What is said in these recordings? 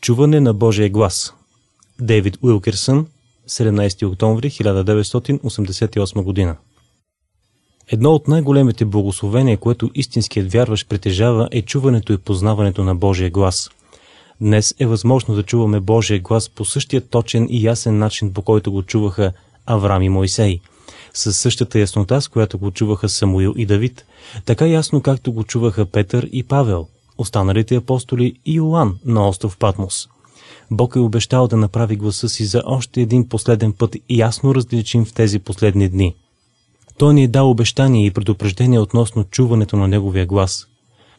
Чуване на Божия глас. Дейвид Уилкерсън, 17 октомври 1988 година. Едно от най-големите благословения, което истинският вярващ притежава, е чуването и познаването на Божия глас. Днес е възможно да чуваме Божия глас по същия точен и ясен начин, по който го чуваха Авраам и Мойсей, със същата яснота, с която го чуваха Самуил и Давид, така ясно както го чуваха Петър и Павел, останалите апостоли и Йоан на остров Патмос. Бог е обещал да направи гласа си за още един последен път ясно различим в тези последни дни. Той ни е дал обещание и предупреждение относно чуването на Неговия глас.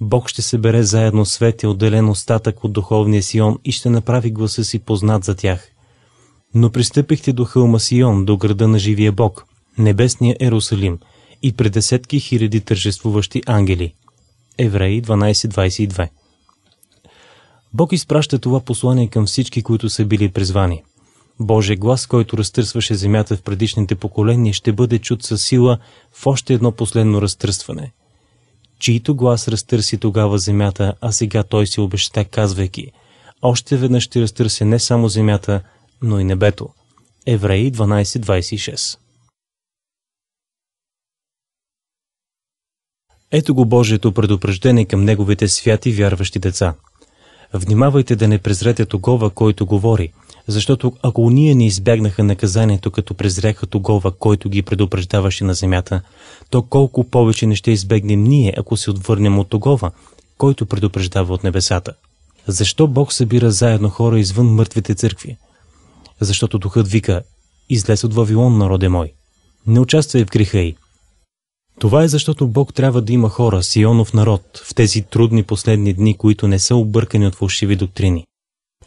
Бог ще събере заедно свет и отделен остатък от духовния Сион и ще направи гласа си познат за тях. Но пристъпихте до хълма Сион, до града на живия Бог, небесния Ерусалим и пред десетки хиляди тържествуващи ангели. Евреи 12.22 Бог изпраща това послание към всички, които са били призвани. Божия глас, който разтърсваше земята в предишните поколения, ще бъде чут със сила в още едно последно разтърсване. Чието глас разтърси тогава земята, а сега той си обеща, казвайки, още веднъж ще разтърси не само земята, но и небето. Евреи 12.26 Ето го Божието предупреждение към неговите святи вярващи деца. Внимавайте да не презрете тогова, който говори, защото ако ние не избягнаха наказанието, като презряха тогова, който ги предупреждаваше на земята, то колко повече не ще избегнем ние, ако се отвърнем от тогова, който предупреждава от небесата. Защо Бог събира заедно хора извън мъртвите църкви? Защото духът вика, излез от Вавилон, народе мой. Не участвай в греха й. Това е защото Бог трябва да има хора, Сионов народ, в тези трудни последни дни, които не са объркани от фалшиви доктрини.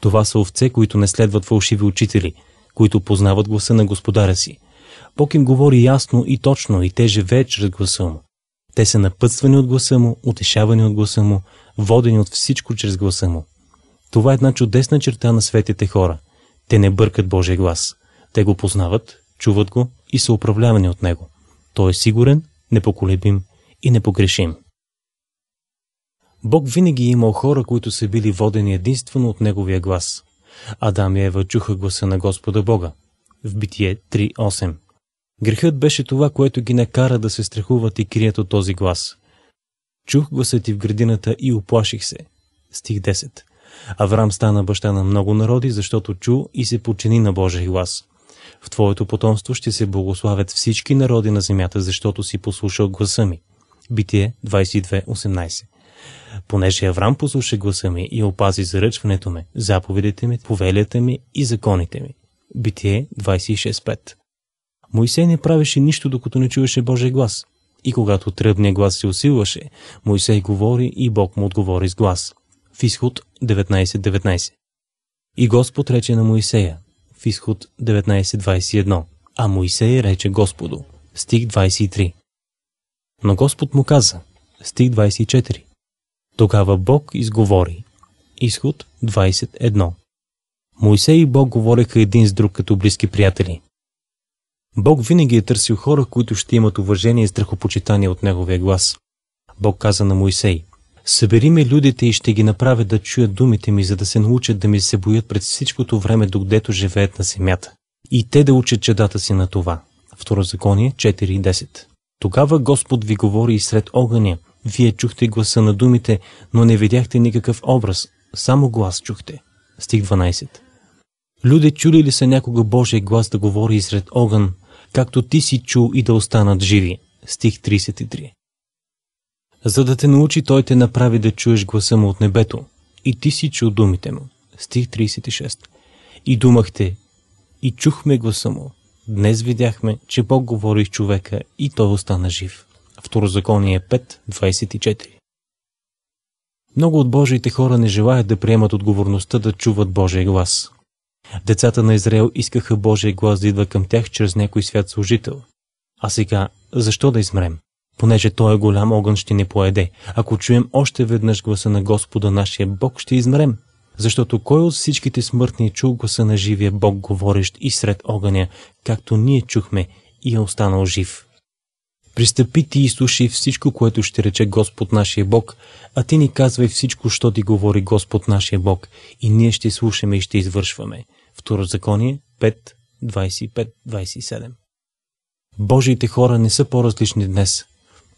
Това са овце, които не следват фалшиви учители, които познават гласа на Господаря си. Бог им говори ясно и точно и те живеят чрез гласа му. Те са напътствани от гласа му, утешавани от гласа му, водени от всичко чрез гласа му. Това е една чудесна черта на светите хора. Те не бъркат Божия глас. Те го познават, чуват го и са управлявани от него. Той е сигурен, непоколебим и непогрешим. Бог винаги е имал хора, които са били водени единствено от Неговия глас. Адам и Ева чуха гласа на Господа Бога. В Битие 3.8 Грехът беше това, което ги накара да се страхуват и крият от този глас. Чух гласа ти в градината и оплаших се. Стих 10 Авраам стана баща на много народи, защото чу и се подчини на Божия глас. В твоето потомство ще се благославят всички народи на земята, защото си послушал гласа ми. Битие 22.18 Понеже Аврам послуша гласа ми и опази заръчването ми, заповедите ми, повелята ми и законите ми. Битие 26.5 Моисей не правеше нищо, докато не чуваше Божия глас. И когато тръбния глас се усилваше, Моисей говори и Бог му отговори с глас. В изход 19.19 19. И Господ рече на Моисея, в изход 19.21, а Моисей рече Господу, стих 23. Но Господ му каза, стих 24. Тогава Бог изговори. Изход 21. Моисей и Бог говореха един с друг като близки приятели. Бог винаги е търсил хора, които ще имат уважение и страхопочитание от Неговия глас. Бог каза на Моисей, Събери ми людите и ще ги направя да чуят думите ми, за да се научат да ми се боят пред всичкото време, докъдето живеят на земята. И те да учат чедата си на това. Второзаконие 4.10 Тогава Господ ви говори и сред огъня, вие чухте гласа на думите, но не видяхте никакъв образ, само глас чухте. Стих 12. Люди чули ли са някога Божия глас да говори и сред огън, както ти си чул и да останат живи? Стих 33. За да те научи, той те направи да чуеш гласа му от небето. И ти си чул думите му. Стих 36. И думахте, и чухме гласа му. Днес видяхме, че Бог говори с човека и той остана жив. Второзаконие 5.24 Много от Божиите хора не желаят да приемат отговорността да чуват Божия глас. Децата на Израел искаха Божия глас да идва към тях чрез някой свят служител. А сега, защо да измрем? Понеже Той е голям огън ще ни поеде. Ако чуем още веднъж гласа на Господа нашия Бог, ще измрем. Защото кой от всичките смъртни чул гласа на живия Бог, говорещ и сред огъня, както ние чухме и е останал жив? Пристъпи ти и слушай всичко, което ще рече Господ нашия Бог, а ти ни казвай всичко, що ти говори Господ нашия Бог, и ние ще слушаме и ще извършваме. Второзаконие 5, 25-27 Божиите хора не са по-различни днес.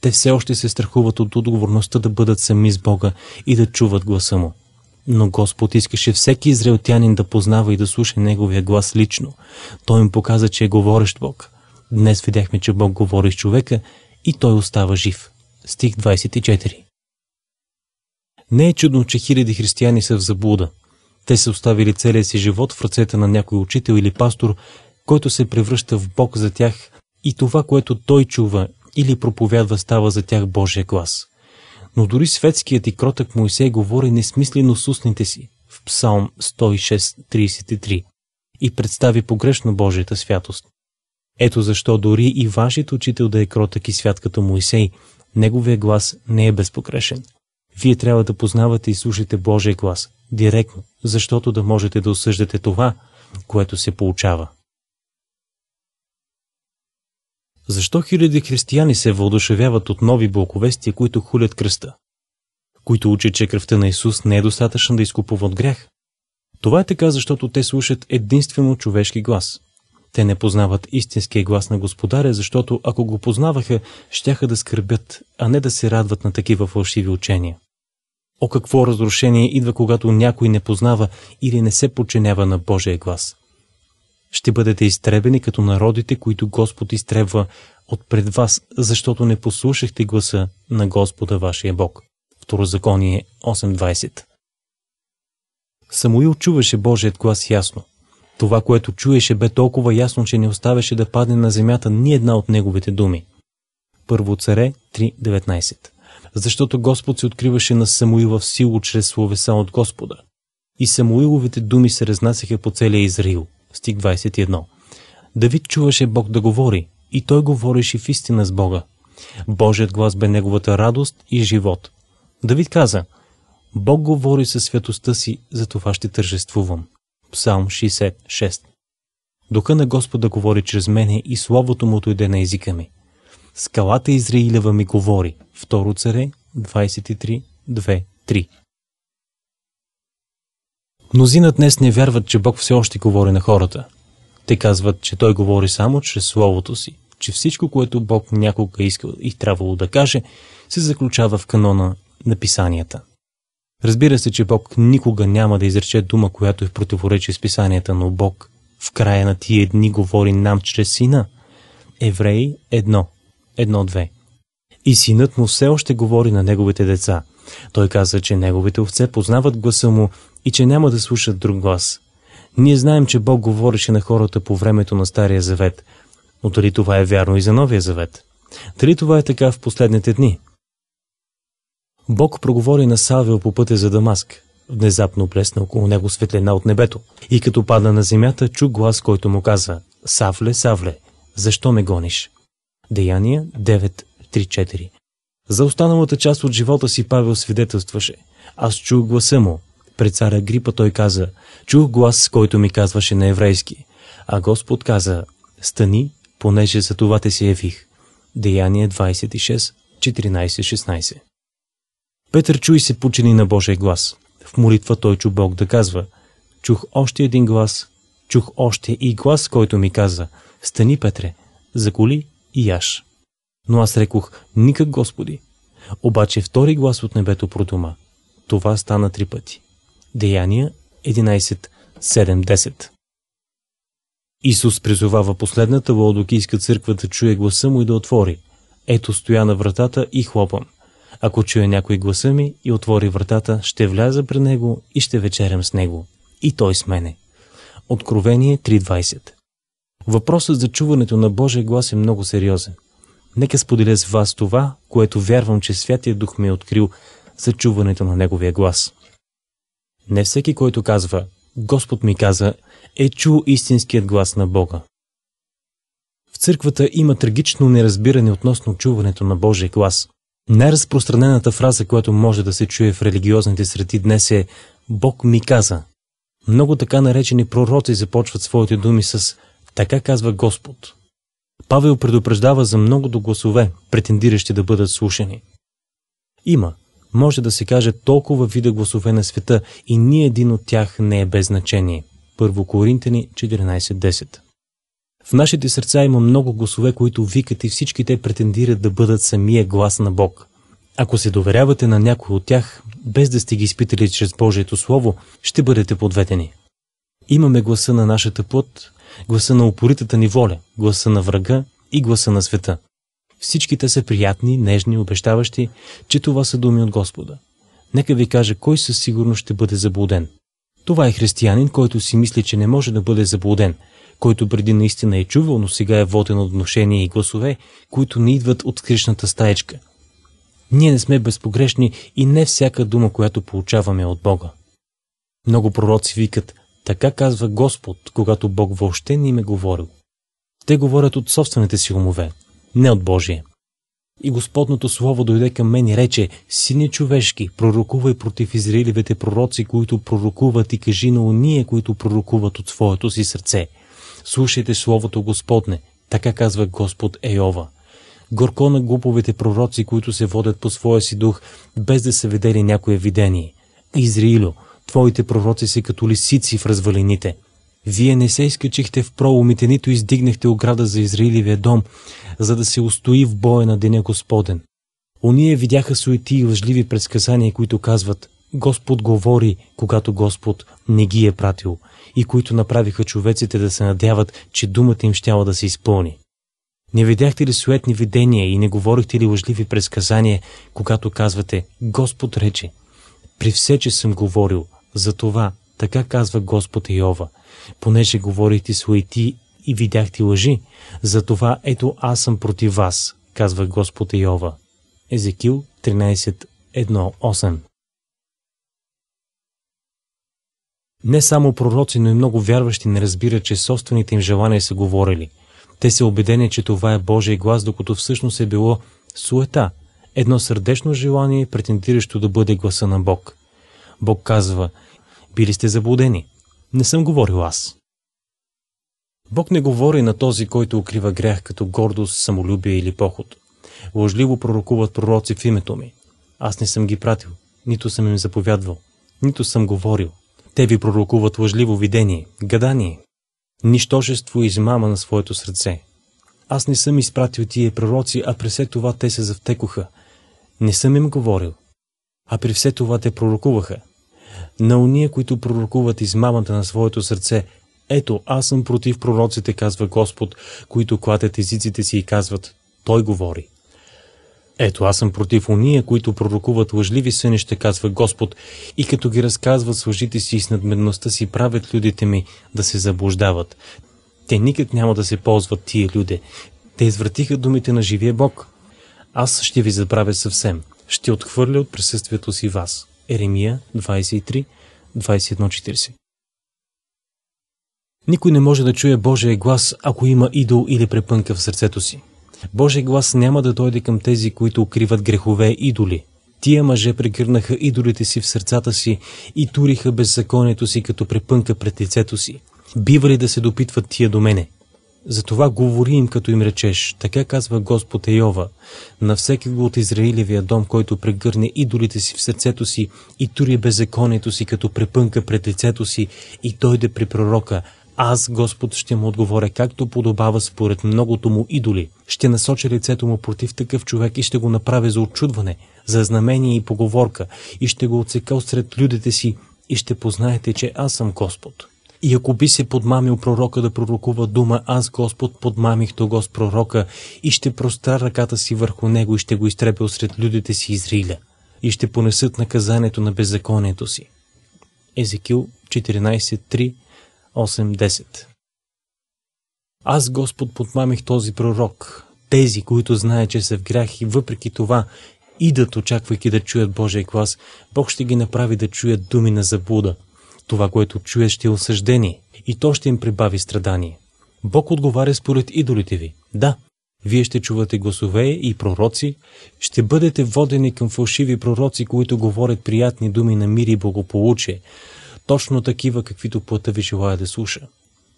Те все още се страхуват от отговорността да бъдат сами с Бога и да чуват гласа Му. Но Господ искаше всеки израелтянин да познава и да слуша Неговия глас лично. Той им показа, че е говорещ Бог. Днес видяхме, че Бог говори с човека и той остава жив. Стих 24 Не е чудно, че хиляди християни са в заблуда. Те са оставили целия си живот в ръцете на някой учител или пастор, който се превръща в Бог за тях и това, което той чува или проповядва, става за тях Божия глас. Но дори светският и кротък Моисей говори несмислено с устните си в Псалм 106.33 и представи погрешно Божията святост. Ето защо дори и вашият учител да е кротък и свят като Моисей, неговия глас не е безпогрешен. Вие трябва да познавате и слушате Божия глас директно, защото да можете да осъждате това, което се получава. Защо хиляди християни се въодушевяват от нови благовестия, които хулят кръста? Които учат, че кръвта на Исус не е достатъчна да изкупува от грях? Това е така, защото те слушат единствено човешки глас. Те не познават истинския глас на Господаря, защото ако го познаваха, щяха да скърбят, а не да се радват на такива фалшиви учения. О какво разрушение идва, когато някой не познава или не се подчинява на Божия глас. Ще бъдете изтребени като народите, които Господ изтребва отпред вас, защото не послушахте гласа на Господа вашия Бог. Второзаконие 8.20 Самуил чуваше Божият глас ясно. Това, което чуеше, бе толкова ясно, че не оставяше да падне на земята ни една от неговите думи. Първо царе 3.19 Защото Господ се откриваше на Самуил в сило чрез словеса от Господа. И Самуиловите думи се разнасяха по целия Израил. Стих 21 Давид чуваше Бог да говори и той говореше в истина с Бога. Божият глас бе неговата радост и живот. Давид каза, Бог говори със святостта си, за това ще тържествувам. Псалм 66 Духа на Господа говори чрез мене и Словото му дойде на езика ми. Скалата Израилева ми говори. Второ царе 23, 2, 3 Мнозина днес не вярват, че Бог все още говори на хората. Те казват, че Той говори само чрез Словото си, че всичко, което Бог някога искал и трябвало да каже, се заключава в канона на писанията. Разбира се, че Бог никога няма да изрече дума, която е в противоречие с писанията, но Бог в края на тия дни говори нам чрез сина. Евреи 1, 1-2 И синът му все още говори на неговите деца. Той каза, че неговите овце познават гласа му и че няма да слушат друг глас. Ние знаем, че Бог говореше на хората по времето на Стария Завет, но дали това е вярно и за Новия Завет? Дали това е така в последните дни? Бог проговори на Савел по пътя за Дамаск. Внезапно плесна около него светлина от небето. И като падна на земята, чу глас, който му каза «Савле, Савле, защо ме гониш?» Деяния 9.3.4 За останалата част от живота си Павел свидетелстваше. Аз чух гласа му. Пред царя Грипа той каза «Чух глас, който ми казваше на еврейски». А Господ каза «Стани, понеже за това те се явих». Деяние 26, 14-16 Петър чу и се почини на Божия глас. В молитва той чу Бог да казва Чух още един глас, чух още и глас, който ми каза Стани, Петре, заколи и яш. Но аз рекох Никак, Господи. Обаче втори глас от небето продума. Това стана три пъти. Деяния 11, 7, 10 Исус призовава последната лаодокийска църква да чуе гласа му и да отвори. Ето стоя на вратата и хлопам. Ако чуе някой гласа ми и отвори вратата, ще вляза при него и ще вечерям с него. И той с мене. Откровение 3.20 Въпросът за чуването на Божия глас е много сериозен. Нека споделя с вас това, което вярвам, че Святия Дух ми е открил за чуването на Неговия глас. Не всеки, който казва Господ ми каза, е чул истинският глас на Бога. В църквата има трагично неразбиране относно чуването на Божия глас. Най-разпространената фраза, която може да се чуе в религиозните среди днес е Бог ми каза. Много така наречени пророци започват своите думи с Така казва Господ. Павел предупреждава за многото гласове, претендиращи да бъдат слушани. Има, може да се каже толкова вида гласове на света и ни един от тях не е без значение. Първо Коринтени 14.10 В нашите сърца има много гласове, които викат и всички те претендират да бъдат самия глас на Бог. Ако се доверявате на някой от тях, без да сте ги изпитали чрез Божието Слово, ще бъдете подведени. Имаме гласа на нашата плът, гласа на упоритата ни воля, гласа на врага и гласа на света. Всички те са приятни, нежни, обещаващи, че това са думи от Господа. Нека ви кажа кой със сигурност ще бъде заблуден. Това е християнин, който си мисли, че не може да бъде заблуден, който преди наистина е чувал, но сега е воден от отношения и гласове, които не идват от скришната стаечка. Ние не сме безпогрешни и не всяка дума, която получаваме от Бога. Много пророци викат, така казва Господ, когато Бог въобще не им е говорил. Те говорят от собствените си умове, не от Божие. И Господното Слово дойде към мен и рече, Сине човешки, пророкувай против Израилевите пророци, които пророкуват и кажи на уния, които пророкуват от своето си сърце. Слушайте Словото Господне, така казва Господ Ейова. Горко на глуповите пророци, които се водят по своя си дух, без да са видели някое видение. Израило, твоите пророци са като лисици в развалините. Вие не се изкачихте в проломите, нито издигнахте ограда за Израилевия дом, за да се устои в боя на Деня Господен. Оние видяха суети и лъжливи предсказания, които казват Господ говори, когато Господ не ги е пратил, и които направиха човеците да се надяват, че думата им щяла да се изпълни. Не видяхте ли суетни видения и не говорихте ли лъжливи предсказания, когато казвате Господ рече? При все, че съм говорил, за това, така казва Господ Иова, понеже говорите суети и видяхте лъжи, за това ето аз съм против вас, казва Господ Иова. Езекил 13.1.8 Не само пророци, но и много вярващи не разбират, че собствените им желания са говорили. Те са убедени, че това е Божий глас, докато всъщност е било суета, едно сърдечно желание, претендиращо да бъде гласа на Бог. Бог казва, били сте заблудени. Не съм говорил аз. Бог не говори на този, който укрива грях като гордост, самолюбие или поход. Лъжливо пророкуват пророци в името ми. Аз не съм ги пратил, нито съм им заповядвал, нито съм говорил. Те ви пророкуват лъжливо видение, гадание, нищожество и измама на своето сърце. Аз не съм изпратил тия пророци, а при все това те се завтекоха. Не съм им говорил, а при все това те пророкуваха. На уния, които пророкуват измамата на своето сърце, ето, аз съм против пророците, казва Господ, които клатят езиците си и казват, Той говори. Ето, аз съм против уния, които пророкуват лъжливи сънища, казва Господ, и като ги разказват с лъжите си и с надмедността си, правят людите ми да се заблуждават. Те никак няма да се ползват тия люди. Те извратиха думите на живия Бог. Аз ще ви забравя съвсем. Ще отхвърля от присъствието си вас. Еремия 23, 21-40 Никой не може да чуе Божия глас, ако има идол или препънка в сърцето си. Божия глас няма да дойде към тези, които укриват грехове идоли. Тия мъже прегърнаха идолите си в сърцата си и туриха беззаконието си като препънка пред лицето си. Бива ли да се допитват тия до мене? Затова говори им, като им речеш, така казва Господ Ейова, на всеки го от Израилевия дом, който прегърне идолите си в сърцето си и тури беззаконието си, като препънка пред лицето си и дойде при пророка, аз, Господ, ще му отговоря както подобава според многото му идоли. Ще насоча лицето му против такъв човек и ще го направя за очудване, за знамение и поговорка и ще го отсека сред людите си и ще познаете, че аз съм Господ. И ако би се подмамил пророка да пророкува дума, аз Господ подмамих того с пророка и ще простра ръката си върху него и ще го изтрепя сред людите си Израиля и ще понесат наказанието на беззаконието си. Езекил 14.3 8.10 Аз, Господ, подмамих този пророк, тези, които знаят, че са в грях и въпреки това идат, очаквайки да чуят Божия глас, Бог ще ги направи да чуят думи на заблуда. Това, което чуят, ще е осъждение и то ще им прибави страдание. Бог отговаря според идолите ви. Да, вие ще чувате гласове и пророци, ще бъдете водени към фалшиви пророци, които говорят приятни думи на мир и благополучие, точно такива, каквито плътта ви желая да слуша.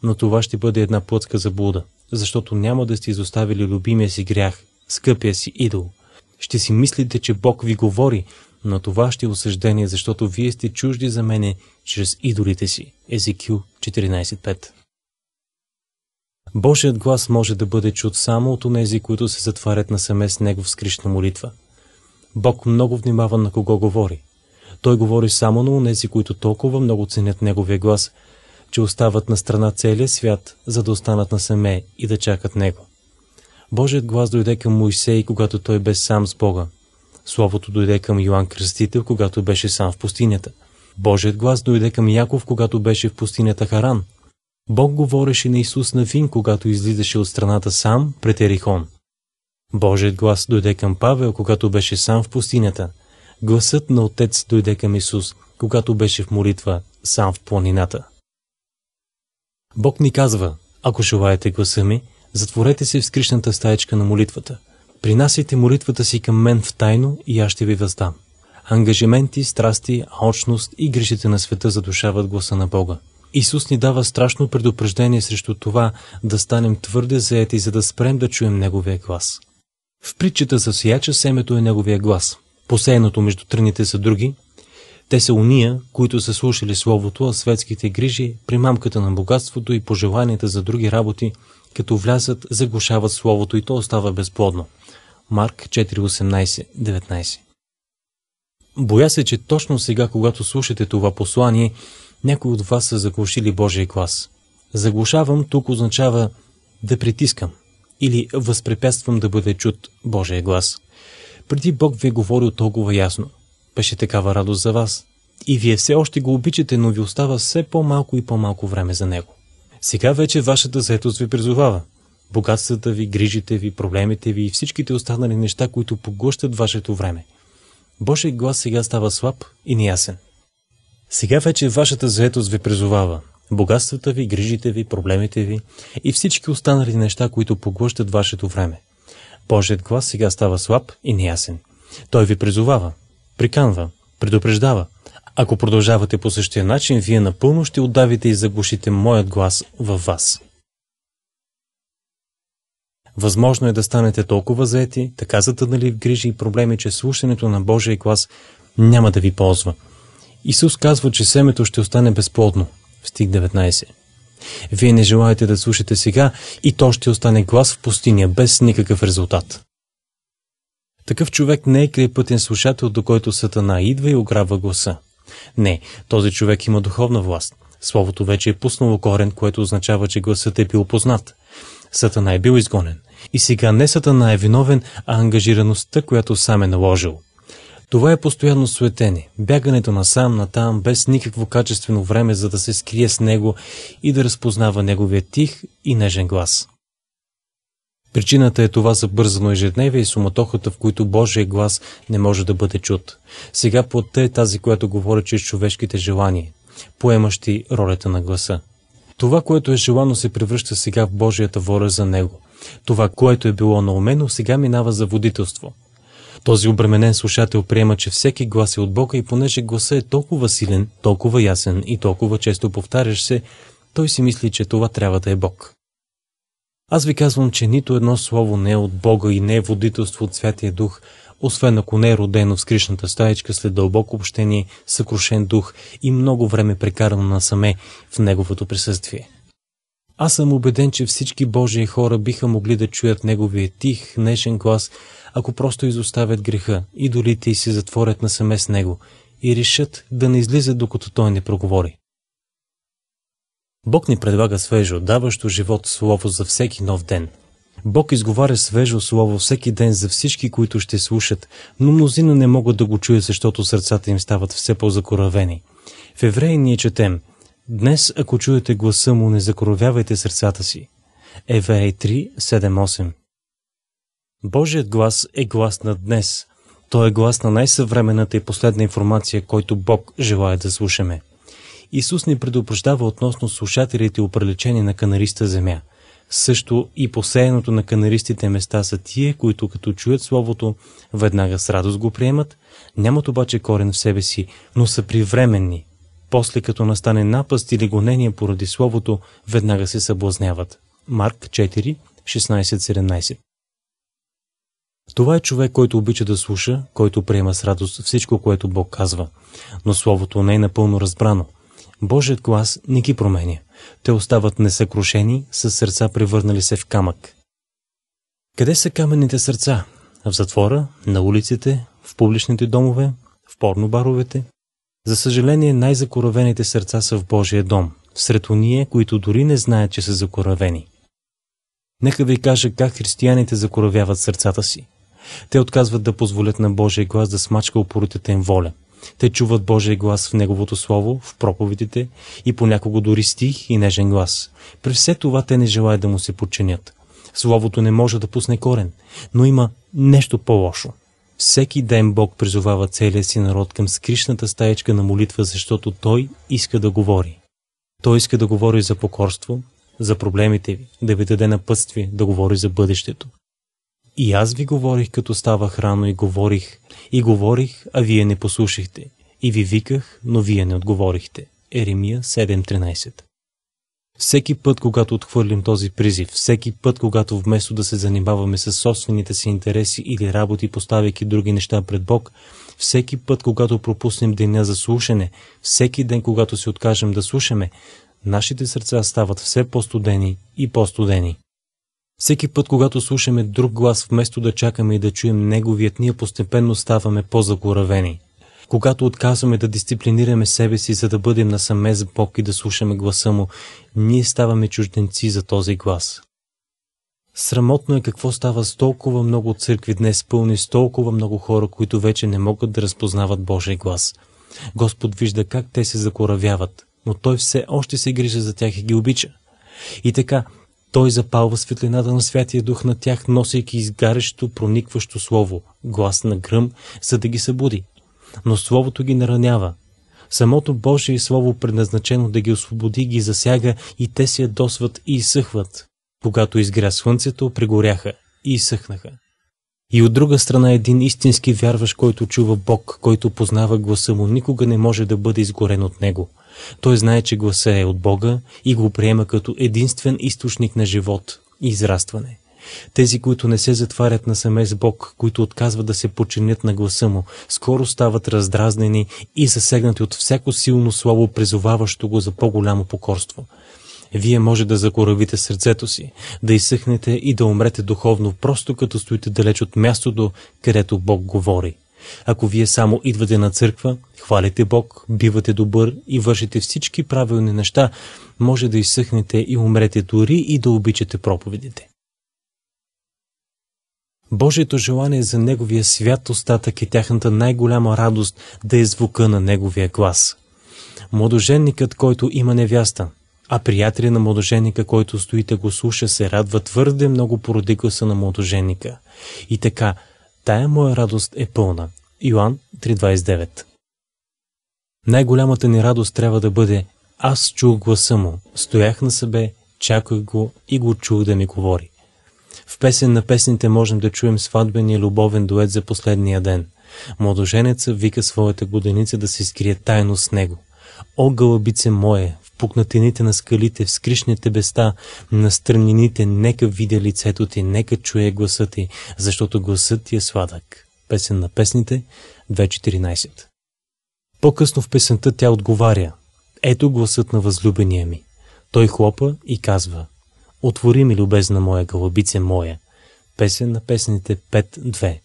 Но това ще бъде една плътска заблуда. защото няма да сте изоставили любимия си грях, скъпия си идол. Ще си мислите, че Бог ви говори, но това ще е осъждение, защото вие сте чужди за мене чрез идолите си. Езекил 14.5 Божият глас може да бъде чут само от онези, които се затварят насаме с Него в скришна молитва. Бог много внимава на кого говори. Той говори само на онези, които толкова много ценят Неговия глас, че остават на страна целия свят, за да останат насаме и да чакат Него. Божият глас дойде към Моисей, когато той бе сам с Бога. Словото дойде към Йоанн Кръстител, когато беше сам в пустинята. Божият глас дойде към Яков, когато беше в пустинята Харан. Бог говореше на Исус на Вин, когато излизаше от страната сам пред Ерихон. Божият глас дойде към Павел, когато беше сам в пустинята. Гласът на Отец дойде към Исус, когато беше в молитва сам в планината. Бог ни казва, ако желаете гласа ми, затворете се в скришната стаечка на молитвата. Принасяйте молитвата си към мен в тайно и аз ще ви въздам. Ангажименти, страсти, очност и грижите на света задушават гласа на Бога. Исус ни дава страшно предупреждение срещу това да станем твърде заети, за да спрем да чуем Неговия глас. В притчата за сияча семето е Неговия глас. Посеяното между тръните са други. Те са уния, които са слушали Словото, а светските грижи, примамката на богатството и пожеланията за други работи, като влязат, заглушават Словото и то остава безплодно. Марк 4.18-19 Боя се, че точно сега, когато слушате това послание, някои от вас са заглушили Божия глас. Заглушавам тук означава да притискам или възпрепятствам да бъде чут Божия глас. Преди Бог ви е говорил толкова ясно. Беше такава радост за вас. И вие все още го обичате, но ви остава все по-малко и по-малко време за него. Сега вече вашата заетост ви призовава. Богатствата ви, грижите ви, проблемите ви и всичките останали неща, които поглъщат вашето време. Божият глас сега става слаб и неясен. Сега вече вашата заетост ви призовава. Богатствата ви, грижите ви, проблемите ви и всички останали неща, които поглъщат вашето време. Божият глас сега става слаб и неясен. Той ви призовава, приканва, предупреждава. Ако продължавате по същия начин, вие напълно ще отдавите и заглушите моят глас във вас. Възможно е да станете толкова заети, така затънали в грижи и проблеми, че слушането на Божия глас няма да ви ползва – Исус казва, че семето ще остане безплодно. В стих 19. Вие не желаете да слушате сега и то ще остане глас в пустиня без никакъв резултат. Такъв човек не е крайпътен слушател, до който Сатана идва и ограбва гласа. Не, този човек има духовна власт. Словото вече е пуснало корен, което означава, че гласът е бил познат. Сатана е бил изгонен. И сега не Сатана е виновен, а ангажираността, която сам е наложил. Това е постоянно суетение, бягането насам натам, без никакво качествено време, за да се скрие с него и да разпознава неговия тих и нежен глас. Причината е това забързано ежедневие и суматохата, в които Божия глас не може да бъде чут. Сега плътта е тази, която говори чрез човешките желания, поемащи ролята на гласа. Това, което е желано, се превръща сега в Божията воля за него. Това, което е било наумено, сега минава за водителство – този обременен слушател приема, че всеки глас е от Бога и понеже гласа е толкова силен, толкова ясен и толкова често повтаряш се, той си мисли, че това трябва да е Бог. Аз ви казвам, че нито едно слово не е от Бога и не е водителство от Святия Дух, освен ако не е родено в скришната стаечка след дълбоко общение, съкрушен дух и много време прекарано насаме в Неговото присъствие. Аз съм убеден, че всички Божии хора биха могли да чуят Неговия тих, нежен глас, ако просто изоставят греха, идолите и се затворят насаме с него и решат да не излизат докато той не проговори. Бог ни предлага свежо, даващо живот слово за всеки нов ден. Бог изговаря свежо слово всеки ден за всички, които ще слушат, но мнозина не могат да го чуят, защото сърцата им стават все по-закоравени. В Евреи ние четем Днес, ако чуете гласа му, не закоровявайте сърцата си. Евреи 3, 7, 8 Божият глас е глас на днес. Той е глас на най-съвременната и последна информация, който Бог желая да слушаме. Исус ни предупреждава относно слушателите оприлечени на канариста земя. Също и посеяното на канаристите места са тие, които като чуят Словото, веднага с радост го приемат, нямат обаче корен в себе си, но са привременни. После като настане напаст или гонение поради Словото, веднага се съблазняват. Марк 4, 16-17. Това е човек, който обича да слуша, който приема с радост всичко, което Бог казва. Но Словото не е напълно разбрано. Божият глас не ги променя. Те остават несъкрушени, с сърца превърнали се в камък. Къде са каменните сърца? В затвора, на улиците, в публичните домове, в порнобаровете? За съжаление, най-закоравените сърца са в Божия дом, сред уния, които дори не знаят, че са закоравени. Нека ви кажа как християните закоравяват сърцата си. Те отказват да позволят на Божия глас да смачка упоритата им воля. Те чуват Божия глас в Неговото Слово, в проповедите и понякога дори стих и нежен глас. При все това те не желаят да му се подчинят. Словото не може да пусне корен, но има нещо по-лошо. Всеки ден Бог призовава целия си народ към скришната стаечка на молитва, защото Той иска да говори. Той иска да говори за покорство, за проблемите ви, да ви даде напътствие, да говори за бъдещето. И аз ви говорих, като ставах рано и говорих, и говорих, а вие не послушахте. И ви виках, но вие не отговорихте. Еремия 7.13 Всеки път, когато отхвърлим този призив, всеки път, когато вместо да се занимаваме с собствените си интереси или работи, поставяйки други неща пред Бог, всеки път, когато пропуснем деня за слушане, всеки ден, когато се откажем да слушаме, нашите сърца стават все по-студени и по-студени. Всеки път, когато слушаме друг глас, вместо да чакаме и да чуем неговият, ние постепенно ставаме по-загоравени. Когато отказваме да дисциплинираме себе си, за да бъдем насаме с Бог и да слушаме гласа му, ние ставаме чужденци за този глас. Срамотно е какво става с толкова много църкви днес, пълни с толкова много хора, които вече не могат да разпознават Божия глас. Господ вижда как те се закоравяват, но Той все още се грижа за тях и ги обича. И така, той запалва светлината на Святия Дух на тях, носейки изгарящо, проникващо слово, глас на гръм, за да ги събуди. Но словото ги наранява. Самото Божие Слово, предназначено да ги освободи, ги засяга и те се ядосват и изсъхват. Когато изгря слънцето, прегоряха и изсъхнаха. И от друга страна един истински вярващ, който чува Бог, който познава гласа му, никога не може да бъде изгорен от него. Той знае, че гласа е от Бога и го приема като единствен източник на живот и израстване. Тези, които не се затварят насаме с Бог, които отказват да се починят на гласа му, скоро стават раздразнени и засегнати от всяко силно слово, призоваващо го за по-голямо покорство. Вие може да закоравите сърцето си, да изсъхнете и да умрете духовно, просто като стоите далеч от мястото, където Бог говори. Ако вие само идвате на църква, хвалите Бог, бивате добър и вършите всички правилни неща, може да изсъхнете и умрете дори и да обичате проповедите. Божието желание за Неговия свят остатък е тяхната най-голяма радост да е звука на Неговия глас. Младоженникът, който има невяста, а приятели на младоженника, който стои да го слуша, се радва твърде много породи гласа на младоженника. И така, тая моя радост е пълна. Йоан 3.29 Най-голямата ни радост трябва да бъде аз чух гласа му, стоях на себе, чаках го и го чух да ми говори. В песен на песните можем да чуем сватбения любовен дует за последния ден. Младоженеца вика своята годеница да се скрие тайно с него. О, гълъбице мое, в пукнатините на скалите, в скришните беста, на странините, нека видя лицето ти, нека чуе гласа ти, защото гласът ти е сладък. Песен на песните 2.14 По-късно в песента тя отговаря Ето гласът на възлюбения ми. Той хлопа и казва Отвори ми, любезна моя гълъбице моя. Песен на песните 5.2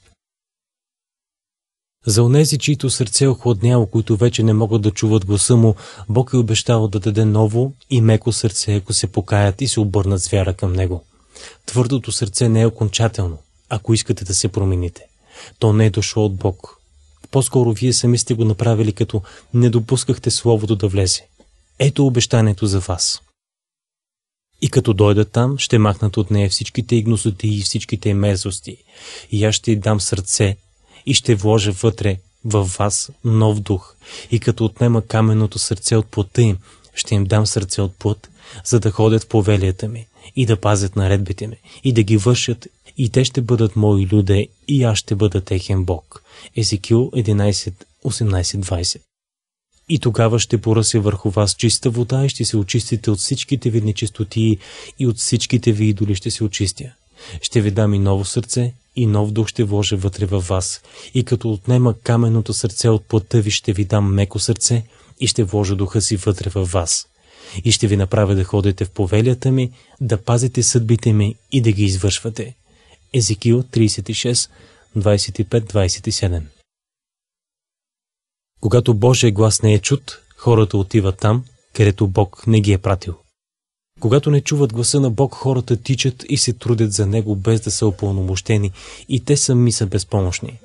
За онези, чието сърце е охладняло, които вече не могат да чуват гласа му, Бог е обещал да даде ново и меко сърце, ако се покаят и се обърнат с вяра към него. Твърдото сърце не е окончателно, ако искате да се промените. То не е дошло от Бог. По-скоро вие сами сте го направили, като не допускахте Словото да влезе. Ето обещанието за вас. И като дойдат там, ще махнат от нея всичките игносоти и всичките мерзости. И аз ще дам сърце и ще вложа вътре във вас нов дух. И като отнема каменното сърце от плътта им, ще им дам сърце от плът, за да ходят в повелията ми и да пазят наредбите ми и да ги вършат и те ще бъдат мои люде и аз ще бъда техен Бог. Езекил 11, 18, 20 И тогава ще поръся върху вас чиста вода и ще се очистите от всичките ви нечистоти и от всичките ви идоли ще се очистя. Ще ви дам и ново сърце и нов дух ще вложа вътре във вас. И като отнема каменното сърце от плътта ви, ще ви дам меко сърце и ще вложа духа си вътре във вас. И ще ви направя да ходите в повелята ми, да пазите съдбите ми и да ги извършвате. Езекил 36, 25-27 Когато Божия глас не е чут, хората отиват там, където Бог не ги е пратил. Когато не чуват гласа на Бог, хората тичат и се трудят за Него без да са упълномощени и те сами са безпомощни.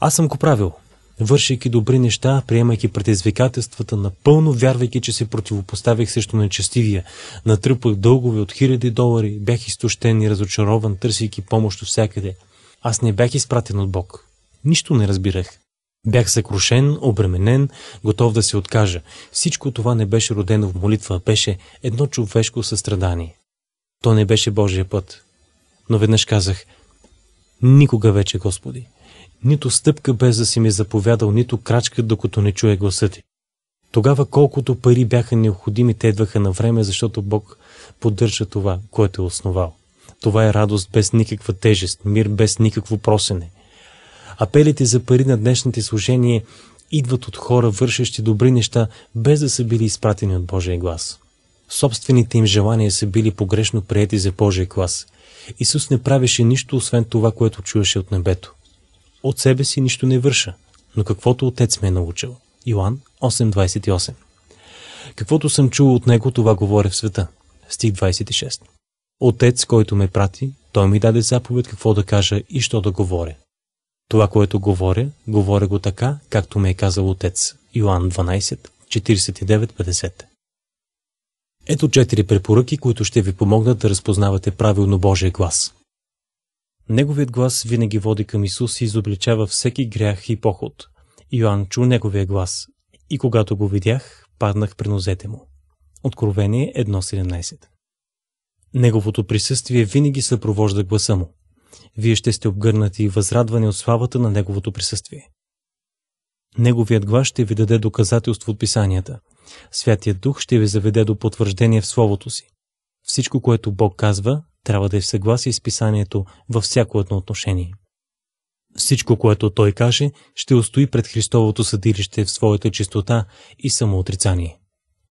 Аз съм го правил, вършейки добри неща, приемайки предизвикателствата, напълно вярвайки, че се противопоставих срещу нечестивия, натръпах дългове от хиляди долари, бях изтощен и разочарован, търсейки помощ от всякъде. Аз не бях изпратен от Бог. Нищо не разбирах. Бях съкрушен, обременен, готов да се откажа. Всичко това не беше родено в молитва, беше едно човешко състрадание. То не беше Божия път. Но веднъж казах, никога вече, Господи, нито стъпка без да си ми заповядал, нито крачка, докато не чуе гласа ти. Тогава колкото пари бяха необходими, те идваха на време, защото Бог поддържа това, което е основал. Това е радост без никаква тежест, мир без никакво просене – Апелите за пари на днешните служение идват от хора, вършещи добри неща, без да са били изпратени от Божия глас. Собствените им желания са били погрешно приети за Божия глас. Исус не правеше нищо, освен това, което чуеше от небето. От себе си нищо не върша, но каквото Отец ме е научил. Йоан 8.28 Каквото съм чул от Него, това говоря в света. Стих 26 Отец, който ме прати, той ми даде заповед какво да кажа и що да говоря. Това, което говоря, говоря го така, както ме е казал Отец. Йоанн 12, 49-50 Ето четири препоръки, които ще ви помогнат да разпознавате правилно Божия глас. Неговият глас винаги води към Исус и изобличава всеки грях и поход. Йоанн чу неговия глас и когато го видях, паднах при нозете му. Откровение 1.17 Неговото присъствие винаги съпровожда гласа му вие ще сте обгърнати и възрадвани от славата на Неговото присъствие. Неговият глас ще ви даде доказателство от писанията. Святият Дух ще ви заведе до потвърждение в Словото си. Всичко, което Бог казва, трябва да е в съгласие с писанието във всяко едно отношение. Всичко, което Той каже, ще устои пред Христовото съдилище в своята чистота и самоотрицание.